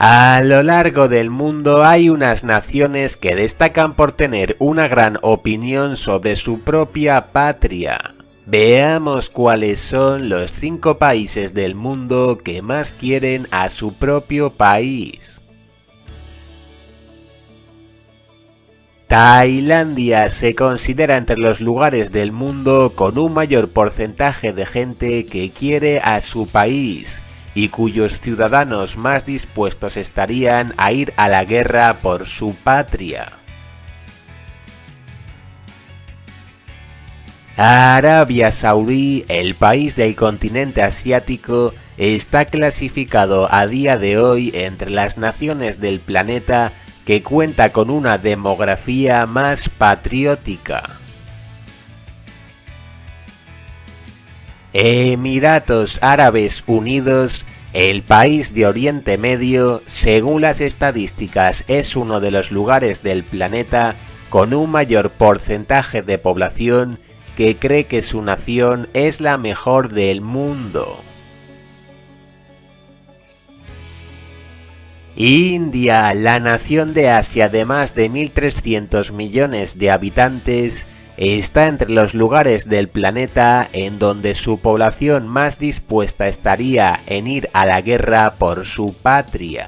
A lo largo del mundo hay unas naciones que destacan por tener una gran opinión sobre su propia patria. Veamos cuáles son los cinco países del mundo que más quieren a su propio país. Tailandia se considera entre los lugares del mundo con un mayor porcentaje de gente que quiere a su país y cuyos ciudadanos más dispuestos estarían a ir a la guerra por su patria. Arabia Saudí, el país del continente asiático, está clasificado a día de hoy entre las naciones del planeta que cuenta con una demografía más patriótica. Emiratos Árabes Unidos, el país de Oriente Medio, según las estadísticas, es uno de los lugares del planeta con un mayor porcentaje de población que cree que su nación es la mejor del mundo. India, la nación de Asia de más de 1.300 millones de habitantes, está entre los lugares del planeta en donde su población más dispuesta estaría en ir a la guerra por su patria.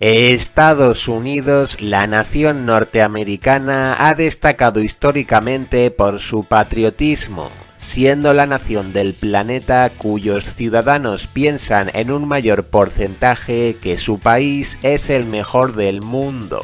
Estados Unidos, la nación norteamericana, ha destacado históricamente por su patriotismo, siendo la nación del planeta cuyos ciudadanos piensan en un mayor porcentaje que su país es el mejor del mundo.